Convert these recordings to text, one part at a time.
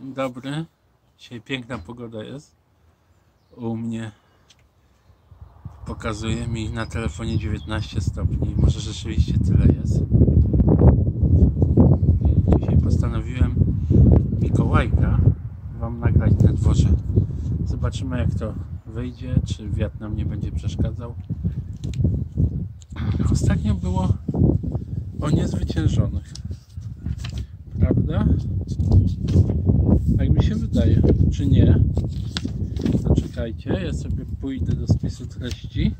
Dobry. Dzisiaj piękna pogoda jest. U mnie pokazuje mi na telefonie 19 stopni. Może rzeczywiście tyle jest. Dzisiaj postanowiłem Mikołajka Wam nagrać na dworze. Zobaczymy jak to wyjdzie, czy wiatr nam nie będzie przeszkadzał. Ostatnio było o niezwyciężonych. Prawda? Tak mi się wydaje. Czy nie? To czekajcie, ja sobie pójdę do spisu treści.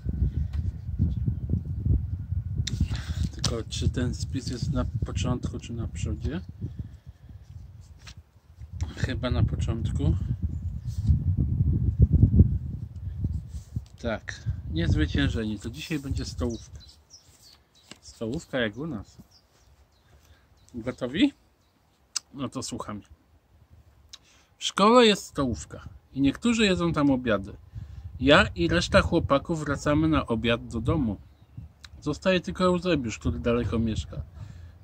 Tylko czy ten spis jest na początku, czy na przodzie? Chyba na początku. Tak, niezwyciężeni. To dzisiaj będzie stołówka. Stołówka jak u nas. Gotowi? No to słucham. W szkole jest stołówka i niektórzy jedzą tam obiady. Ja i reszta chłopaków wracamy na obiad do domu. Zostaje tylko Eusebiusz, który daleko mieszka.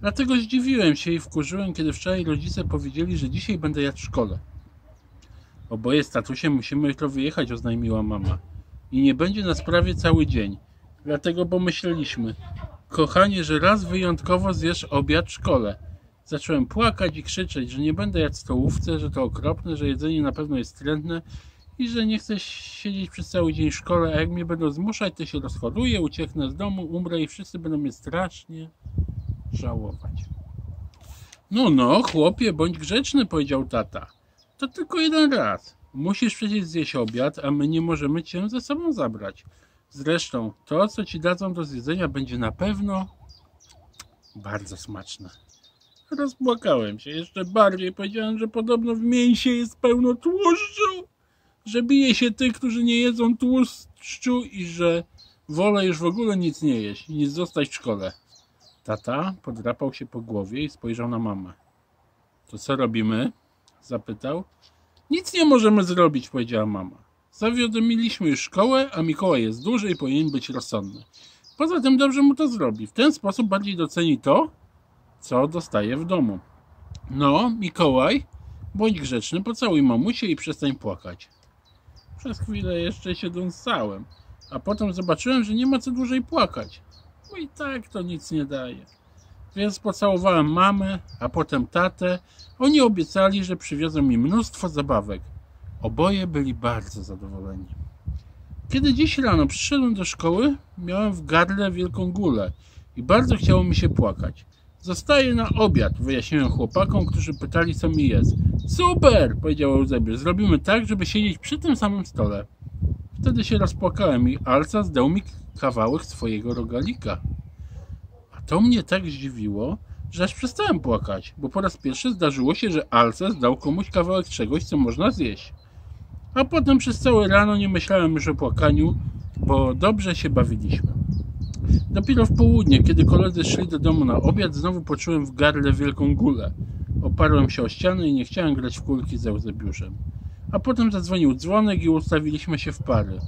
Dlatego zdziwiłem się i wkurzyłem, kiedy wczoraj rodzice powiedzieli, że dzisiaj będę jadł w szkole. Oboje z tatusiem musimy jutro wyjechać, oznajmiła mama. I nie będzie nas prawie cały dzień. Dlatego pomyśleliśmy, kochanie, że raz wyjątkowo zjesz obiad w szkole. Zacząłem płakać i krzyczeć, że nie będę jadł stołówce, że to okropne, że jedzenie na pewno jest trętne i że nie chcę siedzieć przez cały dzień w szkole, a jak mnie będą zmuszać, to się rozchoduję, ucieknę z domu, umrę i wszyscy będą mnie strasznie żałować. No, no, chłopie, bądź grzeczny, powiedział tata. To tylko jeden raz. Musisz przecież zjeść obiad, a my nie możemy cię ze sobą zabrać. Zresztą, to, co ci dadzą do zjedzenia, będzie na pewno bardzo smaczne. Rozpłakałem się jeszcze bardziej. Powiedziałem, że podobno w mięsie jest pełno tłuszczu, że bije się tych, którzy nie jedzą tłuszczu i że wolę już w ogóle nic nie jeść, niż zostać w szkole. Tata podrapał się po głowie i spojrzał na mamę. To co robimy? Zapytał. Nic nie możemy zrobić, powiedziała mama. Zawiadomiliśmy już szkołę, a Mikołaj jest duży i powinien być rozsądny. Poza tym dobrze mu to zrobi. W ten sposób bardziej doceni to, co dostaje w domu. No, Mikołaj, bądź grzeczny, pocałuj mamusię i przestań płakać. Przez chwilę jeszcze się dąsałem, a potem zobaczyłem, że nie ma co dłużej płakać. Bo i tak to nic nie daje. Więc pocałowałem mamę, a potem tatę. Oni obiecali, że przywiozą mi mnóstwo zabawek. Oboje byli bardzo zadowoleni. Kiedy dziś rano przyszedłem do szkoły, miałem w gardle wielką gulę i bardzo chciało mi się płakać. Zostaję na obiad, wyjaśniłem chłopakom, którzy pytali, co mi jest. Super, powiedział Eusebiusz. Zrobimy tak, żeby siedzieć przy tym samym stole. Wtedy się rozpłakałem i Alca zdał mi kawałek swojego rogalika. A to mnie tak zdziwiło, że aż przestałem płakać, bo po raz pierwszy zdarzyło się, że Alca zdał komuś kawałek czegoś, co można zjeść. A potem przez całe rano nie myślałem już o płakaniu, bo dobrze się bawiliśmy. Dopiero w południe, kiedy koledzy szli do domu na obiad, znowu poczułem w gardle wielką gulę. Oparłem się o ścianę i nie chciałem grać w kulki z Eusebiuszem. A potem zadzwonił dzwonek i ustawiliśmy się w pary.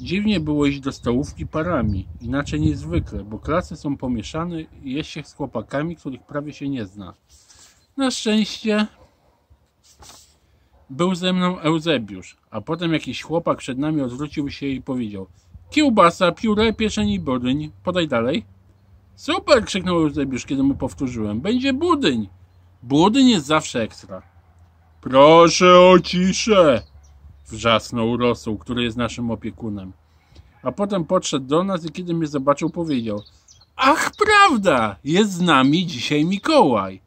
Dziwnie było iść do stołówki parami, inaczej niż zwykle, bo klasy są pomieszane i jest się z chłopakami, których prawie się nie zna. Na szczęście był ze mną Eusebiusz, a potem jakiś chłopak przed nami odwrócił się i powiedział Kiełbasa, pióre, pieczeń i budyń. Podaj dalej. Super! krzyknął Eusebiusz, kiedy mu powtórzyłem. Będzie budyń. Budyń jest zawsze ekstra. Proszę o ciszę! Wrzasnął Rosół, który jest naszym opiekunem. A potem podszedł do nas i kiedy mnie zobaczył, powiedział Ach, prawda! Jest z nami dzisiaj Mikołaj.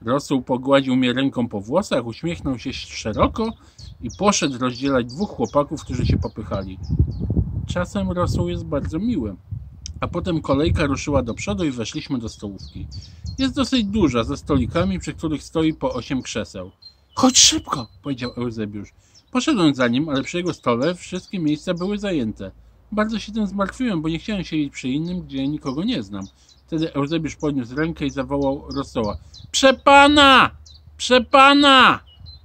Rosół pogładził mnie ręką po włosach, uśmiechnął się szeroko i poszedł rozdzielać dwóch chłopaków, którzy się popychali. Czasem rosół jest bardzo miły. A potem kolejka ruszyła do przodu i weszliśmy do stołówki. Jest dosyć duża, ze stolikami, przy których stoi po osiem krzeseł. Chodź szybko, powiedział Eusebiusz. Poszedłem za nim, ale przy jego stole wszystkie miejsca były zajęte. Bardzo się tym zmartwiłem, bo nie chciałem siedzieć przy innym, gdzie nikogo nie znam. Wtedy Eusebiusz podniósł rękę i zawołał Rosoła. Przepana! Przepana!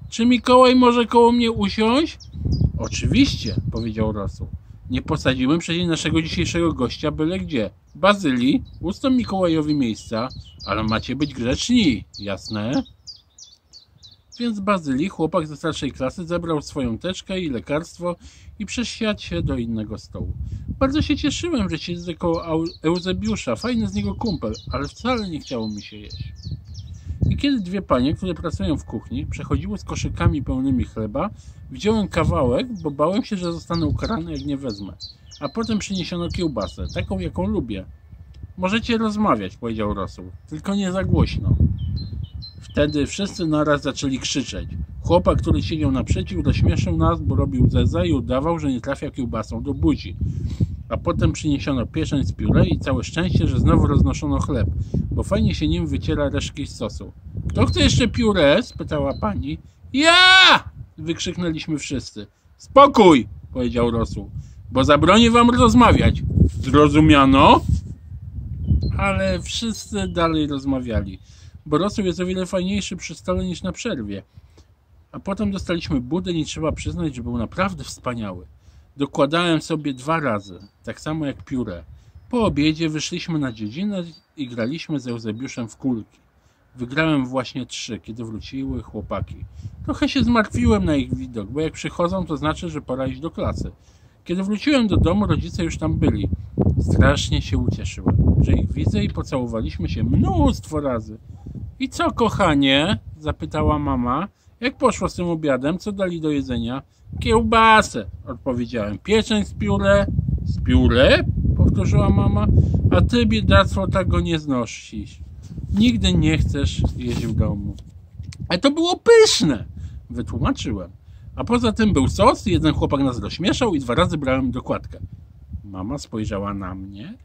Czy Mikołaj może koło mnie usiąść? Oczywiście, powiedział Rosół. Nie posadziłem przecież naszego dzisiejszego gościa byle gdzie. Bazylii, ustąp Mikołajowi miejsca, ale macie być grzeczni, jasne? Więc Bazyli, chłopak ze starszej klasy, zebrał swoją teczkę i lekarstwo i przesiadł się do innego stołu. Bardzo się cieszyłem, że siedzę koło Eusebiusza, fajny z niego kumpel, ale wcale nie chciało mi się jeść. I kiedy dwie panie, które pracują w kuchni, przechodziły z koszykami pełnymi chleba, wziąłem kawałek, bo bałem się, że zostanę ukarany, jak nie wezmę. A potem przyniesiono kiełbasę, taką jaką lubię. Możecie rozmawiać, powiedział Rosół, tylko nie za głośno. Wtedy wszyscy naraz zaczęli krzyczeć. Chłopak, który siedział naprzeciw, rozśmieszył nas, bo robił zeza i udawał, że nie trafia kiełbasą do buzi. A potem przyniesiono pieczeń z pióre i całe szczęście, że znowu roznoszono chleb, bo fajnie się nim wyciera resztki z sosu. Kto chce jeszcze pióre? spytała pani. Ja! wykrzyknęliśmy wszyscy. Spokój! powiedział Rosół, bo zabroni wam rozmawiać. Zrozumiano? Ale wszyscy dalej rozmawiali bo rosół jest o wiele fajniejszy przy stole niż na przerwie. A potem dostaliśmy budyń i trzeba przyznać, że był naprawdę wspaniały. Dokładałem sobie dwa razy, tak samo jak pióre. Po obiedzie wyszliśmy na dziedzinę i graliśmy z Eusebiuszem w kulki. Wygrałem właśnie trzy, kiedy wróciły chłopaki. Trochę się zmartwiłem na ich widok, bo jak przychodzą, to znaczy, że pora iść do klasy. Kiedy wróciłem do domu, rodzice już tam byli. Strasznie się ucieszyłem, że ich widzę i pocałowaliśmy się mnóstwo razy. I co, kochanie? zapytała mama. Jak poszło z tym obiadem? Co dali do jedzenia? Kiełbasę, odpowiedziałem. Pieczeń z pióre. Z pióre? Powtórzyła mama. A ty, biedactwo, tak go nie znosisz. Nigdy nie chcesz jeść w domu. Ale to było pyszne, wytłumaczyłem. A poza tym był sos, jeden chłopak nas rozśmieszał i dwa razy brałem dokładkę. Mama spojrzała na mnie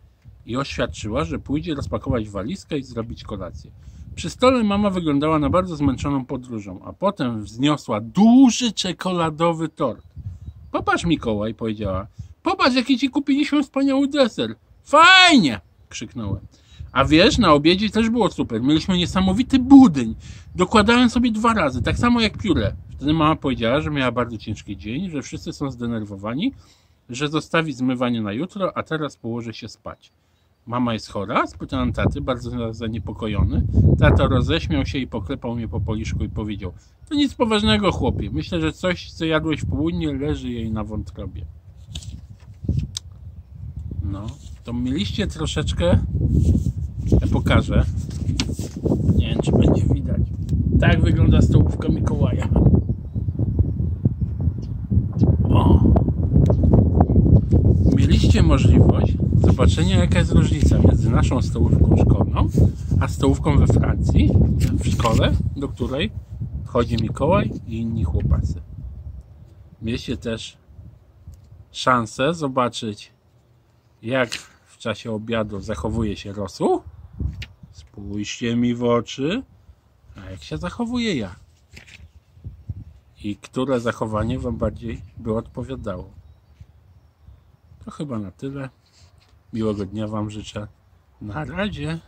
i oświadczyła, że pójdzie rozpakować walizkę i zrobić kolację. Przy stole mama wyglądała na bardzo zmęczoną podróżą, a potem wzniosła duży czekoladowy tort. Popatrz, Mikołaj, powiedziała. Popatrz, jaki ci kupiliśmy wspaniały deser. Fajnie! krzyknąłem. A wiesz, na obiedzie też było super. Mieliśmy niesamowity budyń. Dokładałem sobie dwa razy, tak samo jak pióre. Wtedy mama powiedziała, że miała bardzo ciężki dzień, że wszyscy są zdenerwowani, że zostawi zmywanie na jutro, a teraz położy się spać. Mama jest chora? Spytałem taty, bardzo zaniepokojony. Tato roześmiał się i poklepał mnie po poliszku i powiedział To nic poważnego, chłopie. Myślę, że coś, co jadłeś w południe, leży jej na wątrobie. No, to mieliście troszeczkę... Ja pokażę. Nie wiem, czy będzie widać. Tak wygląda stołówka Mikołaja. O! Mieliście możliwość zobaczenia, jaka jest różnica między naszą stołówką szkolną, a stołówką we Francji, w szkole, do której chodzi Mikołaj i inni chłopacy. Mieliście też szansę zobaczyć, jak w czasie obiadu zachowuje się rosół. Spójrzcie mi w oczy, a jak się zachowuje ja. I które zachowanie Wam bardziej by odpowiadało. To chyba na tyle. Miłego dnia Wam życzę. Na razie.